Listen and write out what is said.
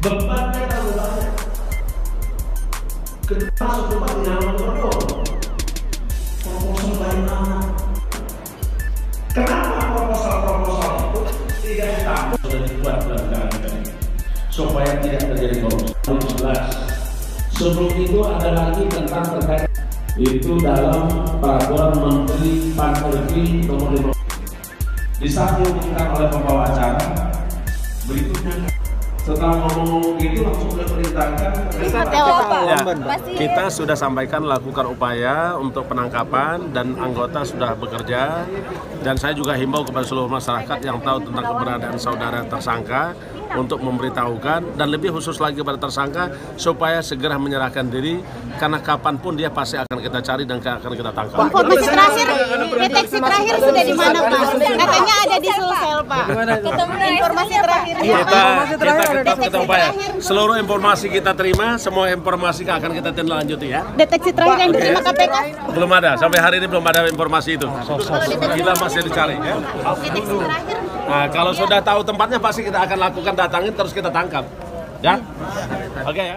Bebannya terlalu banyak. Kenapa masuk tempat di dalam gubernur? Proposal lain anak. Kenapa proposal-proposal itu tidak ditampung sudah dibuat dalam negara ini supaya tidak terjadi korupsi? Jelas. Sebelum itu ada lagi tentang terkait itu dalam peraturan Menteri Pan-RB nomor 5 di saat diumumkan oleh pembawa acara ngomong itu langsung diperintahkan Ya, kita sudah sampaikan lakukan upaya untuk penangkapan dan anggota sudah bekerja. Dan saya juga himbau kepada seluruh masyarakat yang tahu tentang keberadaan saudara tersangka untuk memberitahukan dan lebih khusus lagi pada tersangka supaya segera menyerahkan diri karena kapan pun dia pasti akan kita cari dan akan kita tangkap. Informasi terakhir, deteksi terakhir sudah di mana Pak? Katanya ada di Sulsel Pak. Informasi terakhir. kita kita tetap kita upaya seluruh informasi kita terima semua informasi akan kita tindak lanjuti ya. Deteksi terakhir yang diterima KPK. belum ada sampai hari ini belum ada informasi itu. Kita masih dicari ya. Deteksi terakhir. nah kalau sudah tahu tempatnya pasti kita akan lakukan datangin terus kita tangkap. Ya? Oke ya